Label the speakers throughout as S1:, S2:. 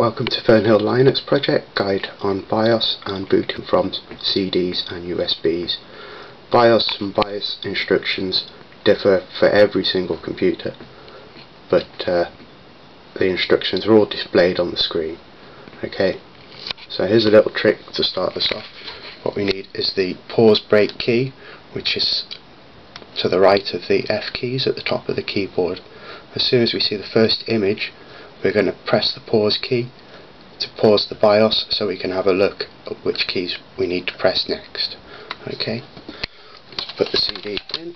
S1: welcome to Fernhill Linux Project guide on BIOS and booting from CDs and USBs. BIOS and BIOS instructions differ for every single computer but uh, the instructions are all displayed on the screen. Okay, so here's a little trick to start us off. What we need is the pause break key which is to the right of the F keys at the top of the keyboard. As soon as we see the first image we're going to press the pause key to pause the BIOS so we can have a look at which keys we need to press next. Okay, let's put the CD in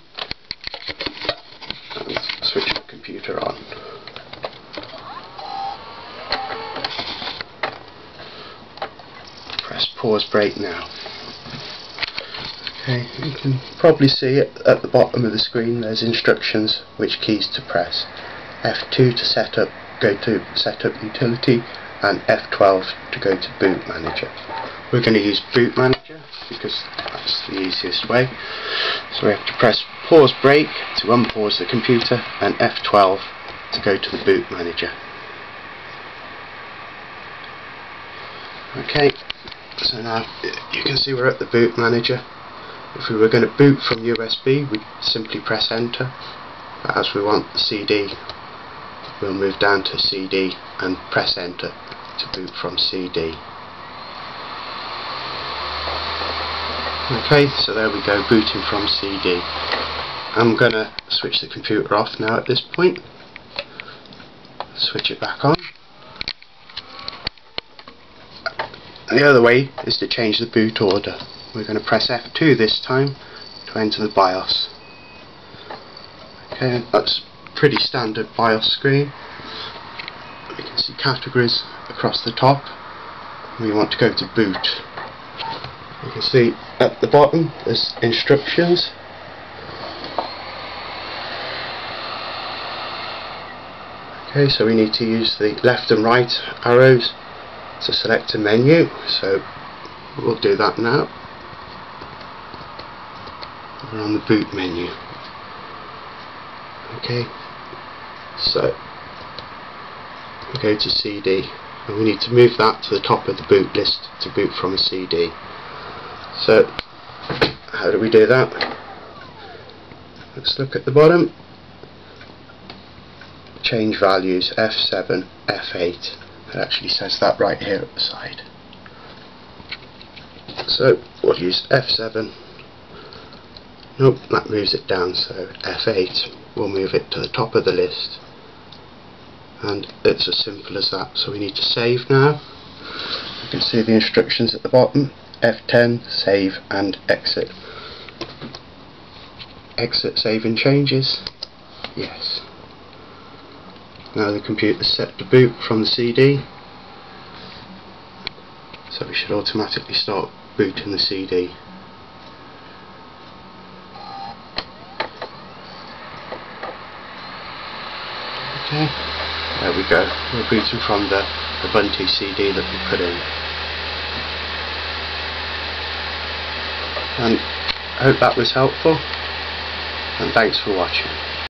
S1: and switch the computer on. Press pause break now. Okay, you can probably see it at the bottom of the screen there's instructions which keys to press. F2 to set up go to Setup Utility and F12 to go to Boot Manager. We're going to use Boot Manager because that's the easiest way. So we have to press pause break to unpause the computer and F12 to go to the Boot Manager. Okay, so now you can see we're at the Boot Manager. If we were going to boot from USB, we'd simply press enter. But as we want the CD we'll move down to CD and press enter to boot from CD. Okay, so there we go, booting from CD. I'm going to switch the computer off now at this point. Switch it back on. And the other way is to change the boot order. We're going to press F2 this time to enter the BIOS. Okay, that's pretty standard BIOS screen. We can see categories across the top. We want to go to boot. You can see at the bottom there's instructions. Okay, so we need to use the left and right arrows to select a menu. So we'll do that now. We're on the boot menu. Okay, so we go to CD and we need to move that to the top of the boot list to boot from a CD so how do we do that? Let's look at the bottom. Change values F7 F8 it actually says that right here at the side. So we'll use F7 nope that moves it down so F8 we'll move it to the top of the list. And it's as simple as that. So we need to save now. You can see the instructions at the bottom. F10 save and exit. Exit saving changes. Yes. Now the computer is set to boot from the CD so we should automatically start booting the CD okay there we go. We're booting from the Ubuntu CD that we put in. And I hope that was helpful. And thanks for watching.